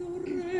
zurück.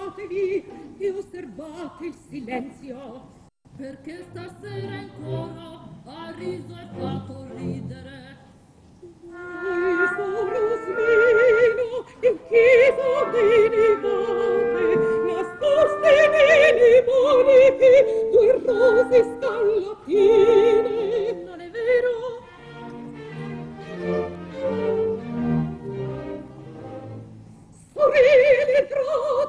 Fermatevi e osservate il silenzio, perché stasera ancora ha riso e fatto ridere. Voi Sorosmino, in chiesa di nipote, nascoste nei limoni, due rose scallatine. Non è vero? Sorelle, trovate,